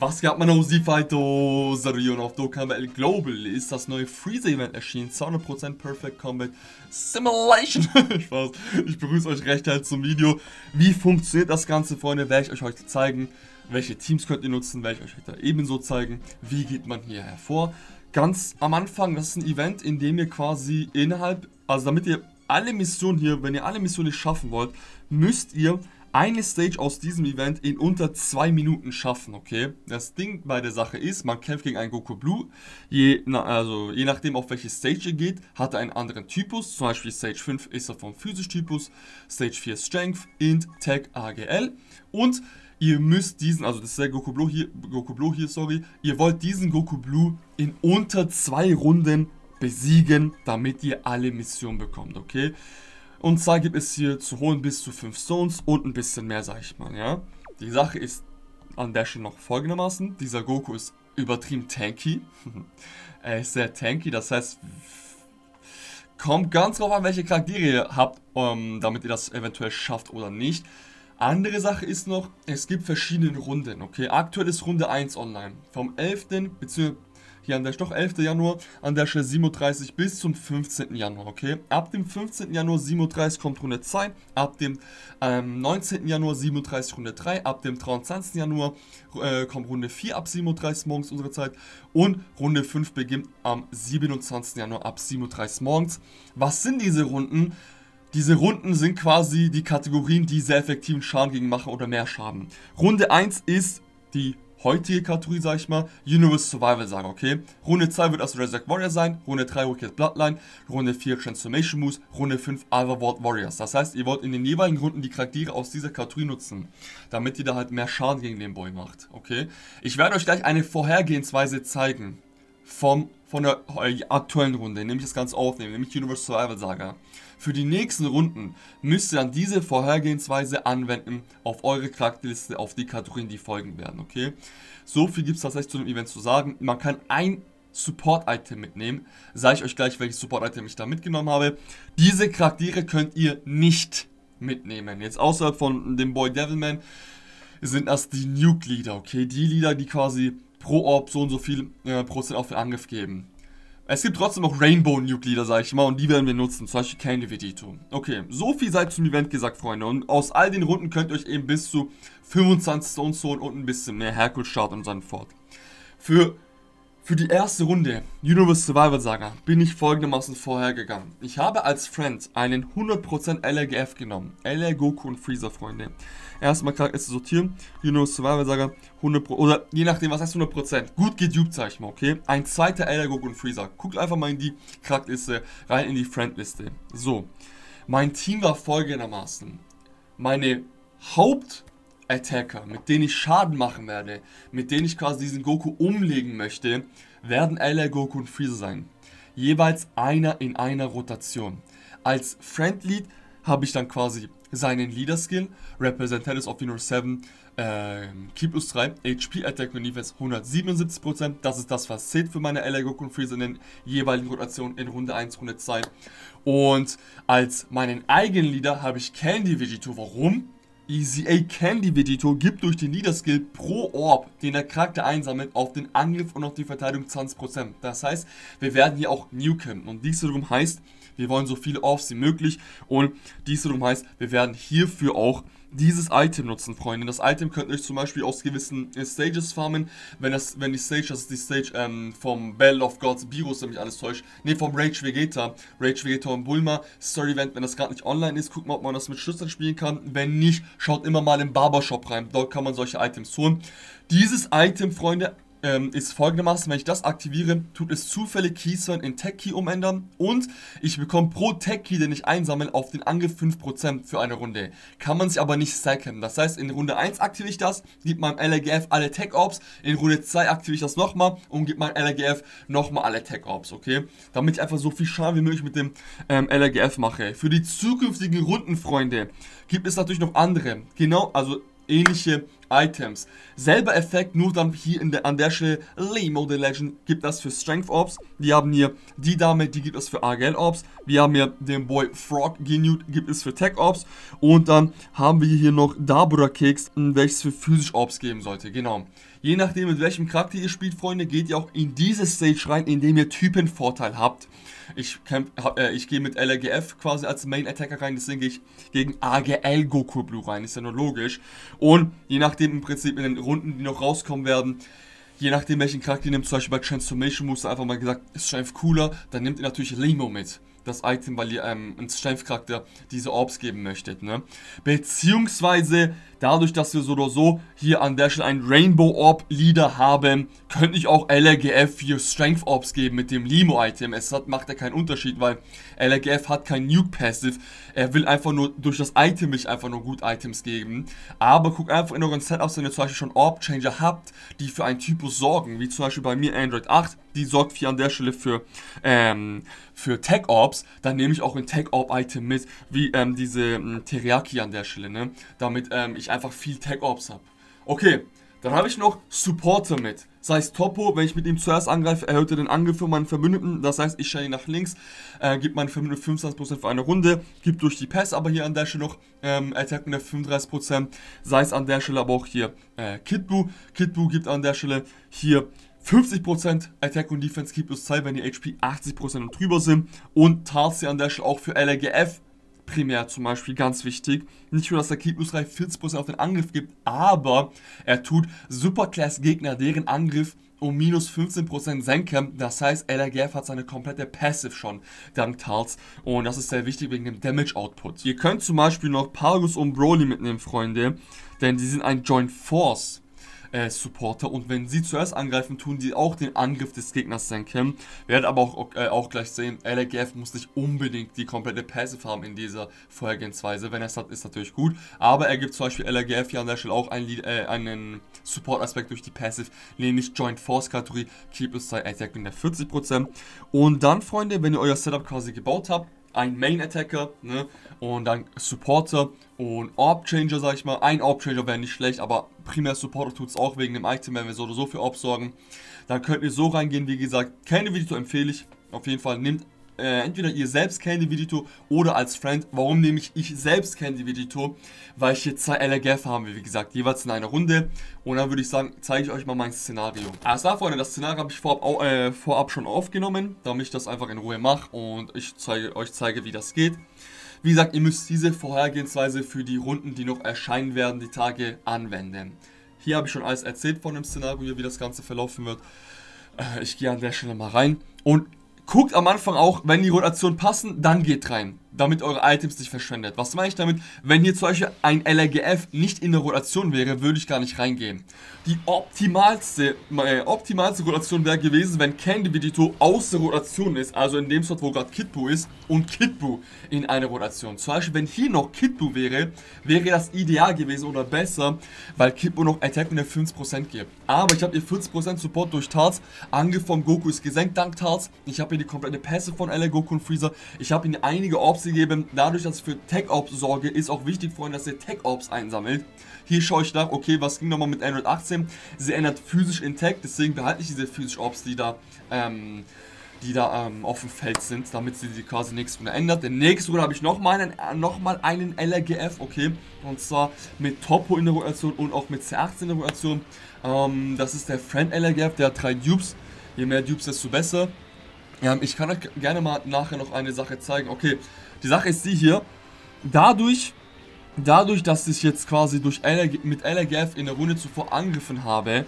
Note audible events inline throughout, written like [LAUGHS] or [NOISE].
Was gab man aus die Fighter? Sarion auf Dokkan Global ist das neue Freezer-Event erschienen. 200% Perfect Combat Simulation. [LAUGHS] Spaß. Ich begrüße euch recht herzlich zum Video. Wie funktioniert das Ganze, Freunde? Werde ich euch heute zeigen. Welche Teams könnt ihr nutzen? Werde ich euch heute ebenso zeigen. Wie geht man hier hervor? Ganz am Anfang, das ist ein Event, in dem ihr quasi innerhalb, also damit ihr alle Missionen hier, wenn ihr alle Missionen nicht schaffen wollt, müsst ihr eine Stage aus diesem Event in unter zwei Minuten schaffen, okay? Das Ding bei der Sache ist, man kämpft gegen einen Goku Blue. Je, na, also, je nachdem, auf welche Stage ihr geht, hat er einen anderen Typus. Zum Beispiel Stage 5 ist er vom Physisch-Typus, Stage 4 Strength, Int, Tech, AGL. Und ihr müsst diesen, also das ist der Goku Blue hier, Goku Blue hier, sorry, ihr wollt diesen Goku Blue in unter zwei Runden besiegen, damit ihr alle Missionen bekommt, okay? Und zwar gibt es hier zu holen bis zu 5 Stones und ein bisschen mehr, sag ich mal, ja. Die Sache ist an der Stelle noch folgendermaßen. Dieser Goku ist übertrieben tanky. [LAUGHS] er ist sehr tanky, das heißt, kommt ganz drauf an, welche Charaktere ihr habt, um, damit ihr das eventuell schafft oder nicht. Andere Sache ist noch, es gibt verschiedene Runden, okay? Aktuell ist Runde 1 online. Vom 11. bzw hier an der Stelle 11. Januar, an der Stelle 37 bis zum 15. Januar, okay? Ab dem 15. Januar 37 kommt Runde 2, ab dem ähm, 19. Januar 37 Runde 3, ab dem 23. Januar äh, kommt Runde 4 ab 37 morgens unsere Zeit und Runde 5 beginnt am 27. Januar ab 37 morgens. Was sind diese Runden? Diese Runden sind quasi die Kategorien, die sehr effektiven Schaden gegen machen oder mehr Schaden. Runde 1 ist die heutige Kategorie, sag ich mal, Universe Survival sagen, okay? Runde 2 wird also Resurrect Warrior sein, Runde 3 Wicked Bloodline, Runde 4 Transformation Moves, Runde 5 Otherworld Warriors. Das heißt, ihr wollt in den jeweiligen Runden die Charaktere aus dieser Kategorie nutzen, damit ihr da halt mehr Schaden gegen den Boy macht, okay? Ich werde euch gleich eine Vorhergehensweise zeigen vom, von der aktuellen Runde, nämlich das Ganze aufnehmen, nämlich Universe Survival Saga. Für die nächsten Runden müsst ihr dann diese Vorhergehensweise anwenden auf eure Charakterliste, auf die Kategorien, die folgen werden, okay? So viel gibt es tatsächlich zu dem Event zu sagen. Man kann ein Support-Item mitnehmen. Sage ich euch gleich, welches Support-Item ich da mitgenommen habe. Diese Charaktere könnt ihr nicht mitnehmen. Jetzt außerhalb von dem Boy Devilman sind das die Nuke-Leader, okay? Die Leader, die quasi pro Orb so und so viel äh, Prozent auf den Angriff geben. Es gibt trotzdem noch Rainbow Nuke Leader, sag ich mal, und die werden wir nutzen, zum Beispiel Candy Vegito. Okay, so viel seid zum Event gesagt, Freunde. Und aus all den Runden könnt ihr euch eben bis zu 25 Stones holen und ein bisschen mehr Herkules starten und so fort. Für für die erste Runde Universe Survival Saga bin ich folgendermaßen vorhergegangen. Ich habe als Friend einen 100% LRGF genommen. LR Goku und Freezer, Freunde. Erstmal Charakter sortieren. Universe Survival Saga 100% oder je nachdem, was heißt 100%. Gut gedupt, sag ich mal, okay? Ein zweiter LR Goku und Freezer. Guckt einfach mal in die Charakterliste, rein in die Friendliste. So. Mein Team war folgendermaßen. Meine Haupt- Attacker, mit denen ich Schaden machen werde, mit denen ich quasi diesen Goku umlegen möchte, werden LR Goku und Freezer sein. Jeweils einer in einer Rotation. Als Friend Lead habe ich dann quasi seinen Leader Skill, Representatives of Universe 7, äh, plus 3, HP Attack und Defense 177%. Das ist das, was zählt für meine LR Goku und Freezer in den jeweiligen Rotationen in Runde 1, Runde 2. Und als meinen eigenen Leader habe ich Candy Vegito. Warum? Easy A Candy Vegito gibt durch den Leader Skill pro Orb, den der Charakter einsammelt, auf den Angriff und auf die Verteidigung 20%. Das heißt, wir werden hier auch nuken. Und dies wiederum heißt, wir wollen so viele Orbs wie möglich. Und dies wiederum heißt, wir werden hierfür auch dieses Item nutzen, Freunde. Das Item könnt ihr euch zum Beispiel aus gewissen äh, Stages farmen. Wenn das, wenn die Stage, das ist die Stage ähm, vom Battle of Gods Virus, wenn mich alles täuscht. Ne, vom Rage Vegeta. Rage Vegeta und Bulma. Story Event, wenn das gerade nicht online ist, guckt mal, ob man das mit Schlüsseln spielen kann. Wenn nicht, schaut immer mal im Barbershop rein. Dort kann man solche Items holen. Dieses Item, Freunde, ähm, ist folgendermaßen, wenn ich das aktiviere, tut es zufällig Keystone in Tech Key umändern und ich bekomme pro Tech Key, den ich einsammle, auf den Angriff 5% für eine Runde. Kann man sich aber nicht stacken. Das heißt, in Runde 1 aktiviere ich das, gibt meinem LRGF alle Tech Orbs, in Runde 2 aktiviere ich das nochmal und gibt meinem LRGF nochmal alle Tech Orbs, okay? Damit ich einfach so viel Schaden wie möglich mit dem ähm, LRGF mache. Für die zukünftigen Runden, Freunde, gibt es natürlich noch andere. Genau, also ähnliche Items. Selber Effekt, nur dann hier in der, an der Stelle Lemo the Legend gibt das für Strength Orbs. Wir haben hier die Dame, die gibt es für AGL Orbs. Wir haben hier den Boy Frog Genute, gibt es für Tech Orbs. Und dann haben wir hier noch Dabura Keks, welches für physisch Orbs geben sollte. Genau. Je nachdem, mit welchem Charakter ihr spielt, Freunde, geht ihr auch in diese Stage rein, indem ihr Typenvorteil habt. Ich, äh, ich gehe mit LRGF quasi als Main Attacker rein, deswegen gehe ich gegen AGL Goku Blue rein, ist ja nur logisch. Und je nachdem im Prinzip in den Runden, die noch rauskommen werden, je nachdem welchen Charakter ihr nehmt, zum Beispiel bei Transformation Moves einfach mal gesagt, ist einfach cooler, dann nehmt ihr natürlich Limo mit das Item, weil ihr ähm, einen Strength-Charakter diese Orbs geben möchtet. Ne? Beziehungsweise dadurch, dass wir so oder so hier an der Stelle einen Rainbow Orb Leader haben, könnte ich auch LRGF hier Strength Orbs geben mit dem Limo Item. Es hat, macht ja keinen Unterschied, weil LRGF hat kein Nuke Passive. Er will einfach nur durch das Item mich einfach nur gut Items geben. Aber guck einfach in euren Setups, wenn ihr zum Beispiel schon Orb Changer habt, die für einen Typus sorgen, wie zum Beispiel bei mir Android 8, die sorgt hier an der Stelle für, ähm, für Tech Orbs, dann nehme ich auch ein Tech Orb Item mit, wie ähm, diese ähm, Teriyaki an der Stelle, ne? Damit ähm, ich einfach viel Tech Orbs habe. Okay, dann habe ich noch Supporter mit. Sei es Topo, wenn ich mit ihm zuerst angreife, erhöht er den Angriff für meinen Verbündeten. Das heißt, ich schaue ihn nach links, äh, gibt meinen Verbündeten 25% für eine Runde, gibt durch die Pass aber hier an der Stelle noch ähm, Attack mit 35%. Sei es an der Stelle aber auch hier äh, Kitbu. Kitbu gibt an der Stelle hier 50% Attack und Defense Keep plus 2, wenn die HP 80% und drüber sind. Und Tarsi an der Stelle auch für LRGF primär zum Beispiel, ganz wichtig. Nicht nur, dass der plus 3 40% auf den Angriff gibt, aber er tut Superclass-Gegner, deren Angriff um minus 15% senken. Das heißt, LRGF hat seine komplette Passive schon dank Tarts. Und das ist sehr wichtig wegen dem Damage Output. Ihr könnt zum Beispiel noch Pargus und Broly mitnehmen, Freunde. Denn die sind ein Joint Force äh, Supporter und wenn sie zuerst angreifen, tun die auch den Angriff des Gegners senken. Werdet aber auch, äh, auch gleich sehen, LRGF muss nicht unbedingt die komplette Passive haben in dieser Vorgehensweise. Wenn er es hat, ist natürlich gut. Aber er gibt zum Beispiel LRGF hier an der Stelle auch einen, äh, einen Support-Aspekt durch die Passive, nämlich Joint Force-Kategorie, Keep plus 2 Attack in der 40%. Und dann, Freunde, wenn ihr euer Setup quasi gebaut habt, ein Main Attacker ne? und dann Supporter und Orb Changer, sag ich mal. Ein Orb Changer wäre nicht schlecht, aber primär Supporter tut es auch wegen dem Item, wenn wir so oder so für Orbs sorgen. Dann könnt ihr so reingehen, wie gesagt. Keine Video empfehle ich. Auf jeden Fall nehmt äh, entweder ihr selbst Candy Vidito oder als Friend. Warum nehme ich ich selbst Candy Vidito? Weil ich hier zwei LRGF haben will, wie gesagt, jeweils in einer Runde. Und dann würde ich sagen, zeige ich euch mal mein Szenario. Alles klar, Freunde, das Szenario habe ich vorab, äh, vorab schon aufgenommen, damit ich das einfach in Ruhe mache und ich zeige, euch zeige, wie das geht. Wie gesagt, ihr müsst diese Vorhergehensweise für die Runden, die noch erscheinen werden, die Tage anwenden. Hier habe ich schon alles erzählt von dem Szenario, wie das Ganze verlaufen wird. Äh, ich gehe an der Stelle mal rein und guckt am Anfang auch, wenn die Rotationen passen, dann geht rein damit eure Items nicht verschwendet. Was meine ich damit? Wenn hier zum Beispiel ein LRGF nicht in der Rotation wäre, würde ich gar nicht reingehen. Die optimalste, äh, optimalste Rotation wäre gewesen, wenn Candy Vidito aus der Rotation ist, also in dem Slot, wo gerade Kitbu ist, und Kitbu in einer Rotation. Zum Beispiel, wenn hier noch Kitbu wäre, wäre das ideal gewesen oder besser, weil Kitbu noch Attack mit der 50% gibt. Aber ich habe hier 40% Support durch Tarts, Angriff von Goku ist gesenkt dank Tarts, ich habe hier die komplette Pässe von LR Goku und Freezer, ich habe hier einige Orbs sie geben. Dadurch, dass ich für Tech-Ops sorge, ist auch wichtig, Freunde, dass ihr Tech-Ops einsammelt. Hier schaue ich nach, okay, was ging nochmal mit Android 18? Sie ändert physisch in Tech, deswegen behalte ich diese physisch Ops, die da, ähm, die da ähm, auf dem Feld sind, damit sie die quasi nächste Runde ändert. Der nächste Runde habe ich nochmal einen, äh, noch einen LRGF, okay, und zwar mit Topo in der Rotation und auch mit C18 in der Rotation. Ähm, das ist der Friend LRGF, der hat drei Dupes. Je mehr Dupes, desto besser. Ja, ich kann euch gerne mal nachher noch eine Sache zeigen. Okay, die Sache ist die hier. Dadurch, dadurch, dass ich jetzt quasi durch LRG, mit LRGF in der Runde zuvor angegriffen habe,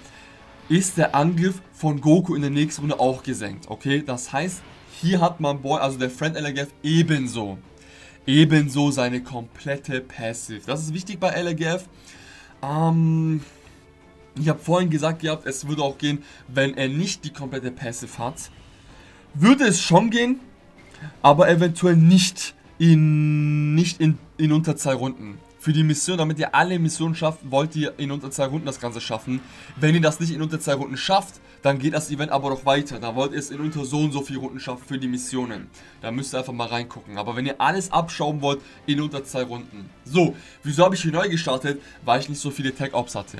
ist der Angriff von Goku in der nächsten Runde auch gesenkt. Okay, das heißt, hier hat mein Boy, also der Friend LRGF, ebenso. Ebenso seine komplette Passive. Das ist wichtig bei LRGF. Ähm, ich habe vorhin gesagt gehabt, es würde auch gehen, wenn er nicht die komplette Passive hat. Würde es schon gehen, aber eventuell nicht in, nicht in, in unter zwei Runden. für die Mission, damit ihr alle Missionen schafft, wollt ihr in unter zwei Runden das Ganze schaffen. Wenn ihr das nicht in unter zwei Runden schafft, dann geht das Event aber noch weiter. Da wollt ihr es in unter so und so viel Runden schaffen für die Missionen. Da müsst ihr einfach mal reingucken. Aber wenn ihr alles abschauen wollt, in unter zwei Runden. So, wieso habe ich hier neu gestartet? Weil ich nicht so viele Tech-Ops hatte.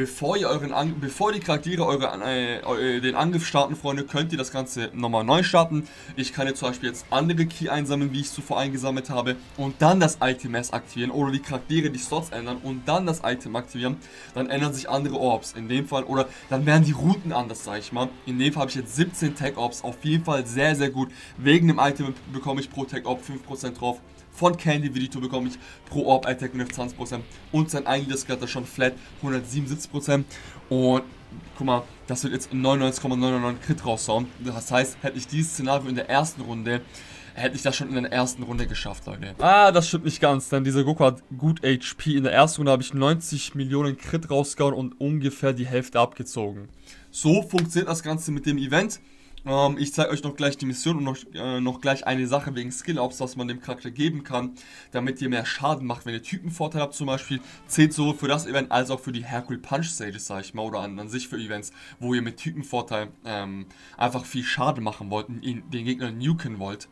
Bevor ihr euren An bevor die Charaktere eure, äh, den Angriff starten, Freunde, könnt ihr das Ganze nochmal neu starten. Ich kann jetzt zum Beispiel jetzt andere Key einsammeln, wie ich es zuvor eingesammelt habe, und dann das Item erst aktivieren oder die Charaktere die Slots ändern und dann das Item aktivieren. Dann ändern sich andere Orbs in dem Fall oder dann werden die Routen anders, sag ich mal. In dem Fall habe ich jetzt 17 Tech Orbs, auf jeden Fall sehr, sehr gut. Wegen dem Item bekomme ich pro Tech Orb 5% drauf. Von Candy Vidito bekomme ich pro Orb Attack 120% und sein eigentliches Scatter schon flat 177%. Und guck mal, das wird jetzt 99,99 Crit raushauen. Das heißt, hätte ich dieses Szenario in der ersten Runde hätte ich das schon in der ersten Runde geschafft, Leute. Ah, das stimmt nicht ganz, denn dieser Goku hat gut HP. In der ersten Runde habe ich 90 Millionen Crit rausgehauen und ungefähr die Hälfte abgezogen. So funktioniert das Ganze mit dem Event. Ähm, ich zeige euch noch gleich die Mission und noch, äh, noch gleich eine Sache wegen Skill-Ups, was man dem Charakter geben kann, damit ihr mehr Schaden macht. Wenn ihr Typenvorteil habt zum Beispiel, zählt sowohl für das Event als auch für die Hercule Punch Stages, sag ich mal, oder an, an sich für Events, wo ihr mit Typenvorteil ähm, einfach viel Schaden machen wollt und ihn, den Gegner nuken wollt.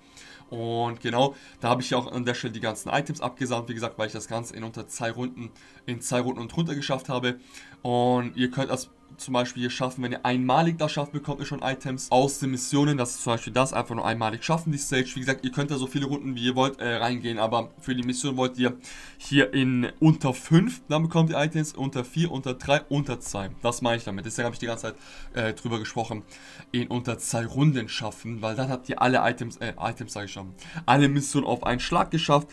Und genau, da habe ich ja auch an der Stelle die ganzen Items abgesandt, wie gesagt, weil ich das Ganze in unter zwei Runden, in zwei Runden und runter geschafft habe. Und ihr könnt das zum Beispiel hier schaffen, wenn ihr einmalig das schafft, bekommt ihr schon Items aus den Missionen. Das ist zum Beispiel das, einfach nur einmalig schaffen, die Stage. Wie gesagt, ihr könnt da so viele Runden, wie ihr wollt, äh, reingehen, aber für die Mission wollt ihr hier in unter 5, dann bekommt ihr Items, unter 4, unter 3, unter 2. Das meine ich damit. Deswegen habe ich die ganze Zeit äh, drüber gesprochen, in unter 2 Runden schaffen, weil dann habt ihr alle Items, äh, Items sage ich schon, alle Missionen auf einen Schlag geschafft.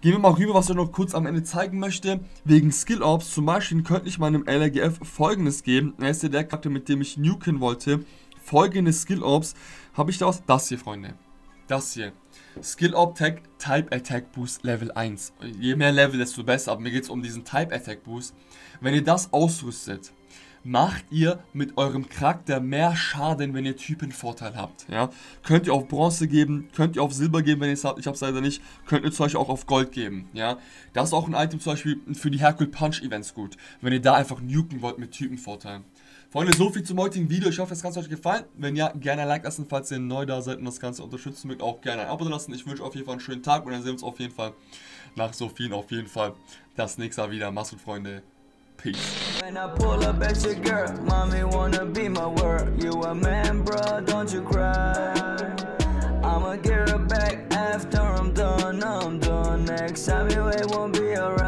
Gehen wir mal rüber, was ich noch kurz am Ende zeigen möchte. Wegen Skill Ops, zum Beispiel könnte ich meinem LRGF folgendes geben. Er ist ja der Charakter, mit dem ich nuken wollte. Folgende Skill Ops habe ich daraus. Das hier, Freunde. Das hier. Skill Op Tech Type Attack Boost Level 1. Je mehr Level, desto besser. Aber mir geht es um diesen Type Attack Boost. Wenn ihr das ausrüstet, macht ihr mit eurem Charakter mehr Schaden, wenn ihr Typenvorteil habt. Ja? Könnt ihr auf Bronze geben, könnt ihr auf Silber geben, wenn ihr es habt. Ich habe es leider nicht. Könnt ihr zum Beispiel auch auf Gold geben. Ja? Das ist auch ein Item zum Beispiel für die Hercule Punch Events gut. Wenn ihr da einfach nuken wollt mit Typenvorteil. Freunde, so viel zum heutigen Video. Ich hoffe, Ganze hat euch gefallen. Wenn ja, gerne ein Like lassen, falls ihr neu da seid und das Ganze unterstützen mögt, auch gerne ein Abo lassen. Ich wünsche auf jeden Fall einen schönen Tag und dann sehen wir uns auf jeden Fall nach so vielen auf jeden Fall das nächste Mal wieder. Macht's gut, Freunde. Peace. When I pull up at your girl, mommy wanna be my world. You a man, bro? don't you cry. I'ma get her back after I'm done, I'm done. Next time you ain't won't be around.